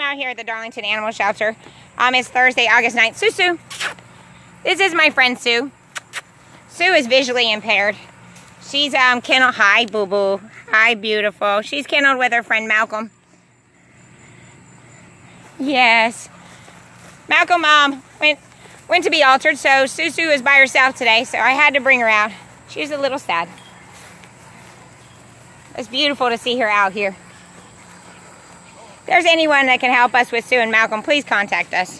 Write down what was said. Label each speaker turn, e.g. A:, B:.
A: I'm out here at the Darlington Animal Shelter. Um, it's Thursday, August 9th. Sue Sue. This is my friend Sue. Sue is visually impaired. She's um kennel. Hi, boo boo. Hi, beautiful. She's kenneled with her friend Malcolm. Yes. Malcolm um went went to be altered, so Sue is by herself today, so I had to bring her out. She was a little sad. It's beautiful to see her out here. There's anyone that can help us with Sue and Malcolm, please contact us.